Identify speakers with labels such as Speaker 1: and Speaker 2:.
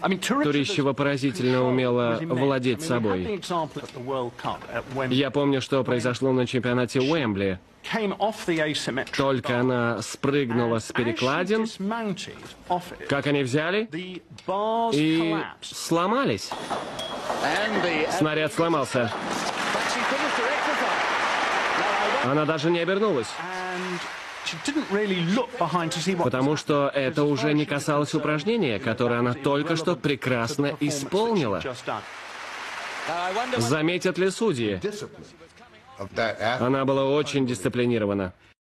Speaker 1: Турищева поразительно умела владеть собой. Я помню, что произошло на чемпионате Уэмбли. Только она спрыгнула с перекладин, как они взяли и сломались. Снаряд сломался. Она даже не обернулась. Потому что это уже не касалось упражнения, которое она только что прекрасно исполнила. Заметят ли судьи? Она была очень дисциплинирована.